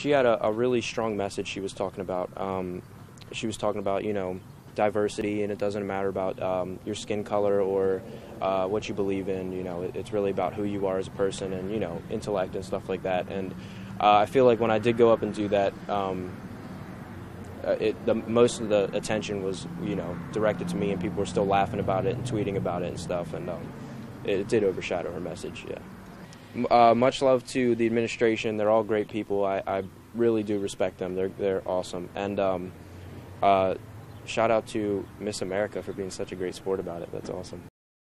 She had a, a really strong message she was talking about. Um, she was talking about, you know, diversity, and it doesn't matter about um, your skin color or uh, what you believe in. You know, it, it's really about who you are as a person and, you know, intellect and stuff like that. And uh, I feel like when I did go up and do that, um, uh, it, the most of the attention was, you know, directed to me, and people were still laughing about it and tweeting about it and stuff. And um, it, it did overshadow her message, yeah. Uh, much love to the administration. They're all great people. I, I really do respect them. They're they're awesome. And um, uh, shout out to Miss America for being such a great sport about it. That's awesome.